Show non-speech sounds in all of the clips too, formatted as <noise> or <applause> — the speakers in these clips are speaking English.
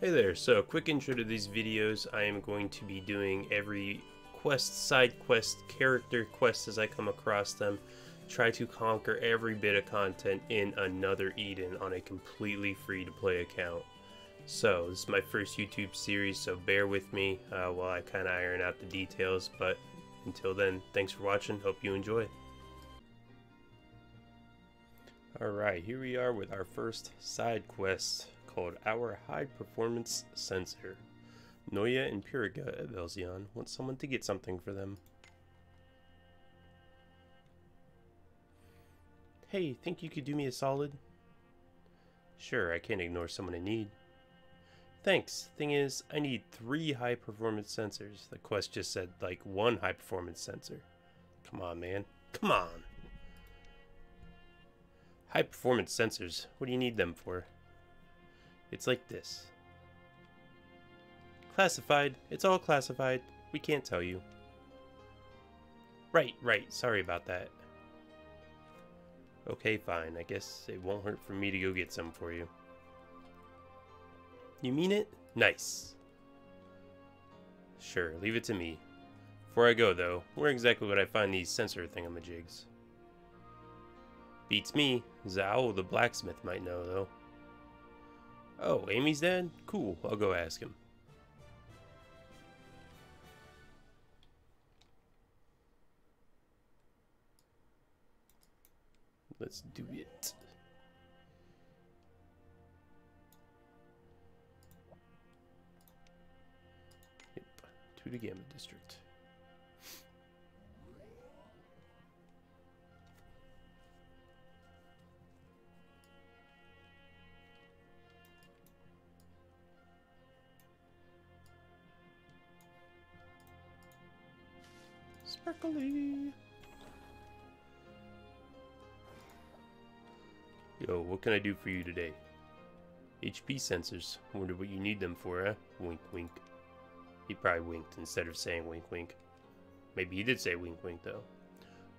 Hey there, so quick intro to these videos. I am going to be doing every quest, side quest, character quest as I come across them. Try to conquer every bit of content in Another Eden on a completely free to play account. So, this is my first YouTube series, so bear with me uh, while I kind of iron out the details. But until then, thanks for watching. Hope you enjoy. Alright, here we are with our first side quest called Our High Performance Sensor. Noya and Puriga at Elzion want someone to get something for them. Hey, think you could do me a solid? Sure, I can't ignore someone in need. Thanks. Thing is, I need three high performance sensors. The quest just said, like, one high performance sensor. Come on, man. Come on. High performance sensors. What do you need them for? It's like this. Classified. It's all classified. We can't tell you. Right, right. Sorry about that. Okay, fine. I guess it won't hurt for me to go get some for you. You mean it? Nice. Sure, leave it to me. Before I go, though, where exactly would I find these sensor thingamajigs? Beats me. Zao, the blacksmith, might know, though. Oh, Amy's dad? Cool, I'll go ask him. Let's do it. Yep, to the Gamma District. Sparkly. Yo, what can I do for you today? HP sensors. Wonder what you need them for, huh? Wink, wink. He probably winked instead of saying wink, wink. Maybe he did say wink, wink, though.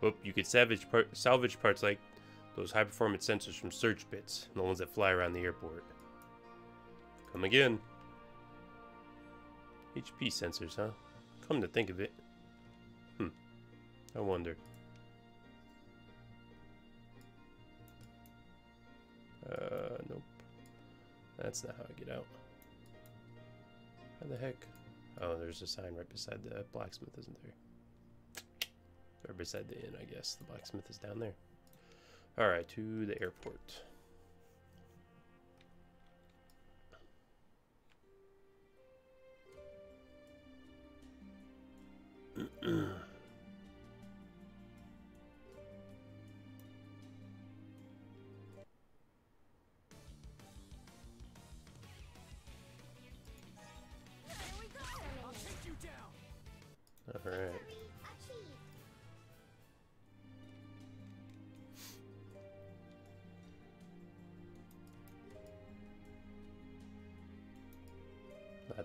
Well, you could salvage, part salvage parts like those high-performance sensors from search bits, the ones that fly around the airport. Come again. HP sensors, huh? Come to think of it. I wonder. Uh, nope. That's not how I get out. How the heck? Oh, there's a sign right beside the blacksmith, isn't there? Or beside the inn, I guess. The blacksmith is down there. Alright, to the airport. <clears throat>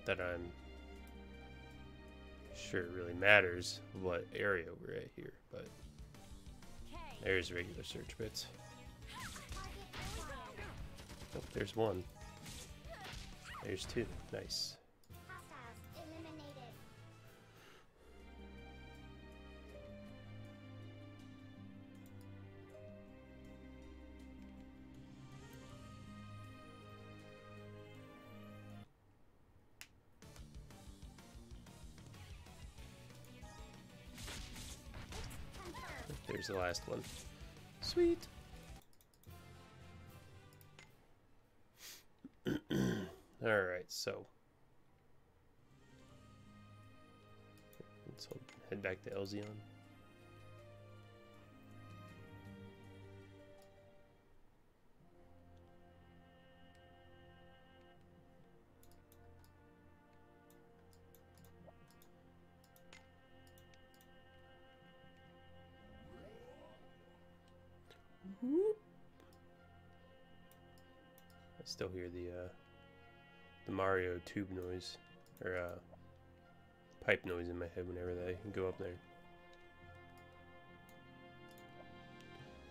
that I'm sure it really matters what area we're at here, but there's regular search bits. Oh, there's one. There's two. Nice. There's the last one. Sweet. <clears throat> Alright, so. Let's head back to Elzion. I still hear the uh, the Mario tube noise or uh, pipe noise in my head whenever they go up there.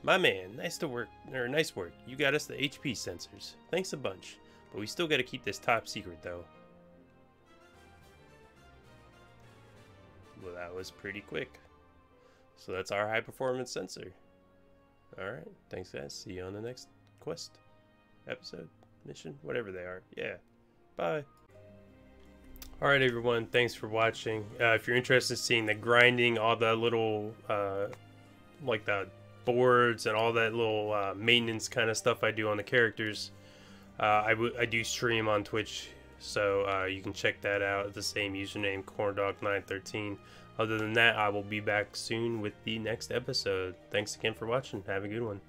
My man, nice to work or nice work. You got us the HP sensors. Thanks a bunch. But we still got to keep this top secret, though. Well, that was pretty quick. So that's our high performance sensor. Alright, thanks guys. See you on the next quest, episode, mission, whatever they are. Yeah. Bye. Alright everyone, thanks for watching. Uh, if you're interested in seeing the grinding, all the little, uh, like the boards and all that little uh, maintenance kind of stuff I do on the characters, uh, I, I do stream on Twitch, so uh, you can check that out. The same username, korndawg913. Other than that, I will be back soon with the next episode. Thanks again for watching. Have a good one.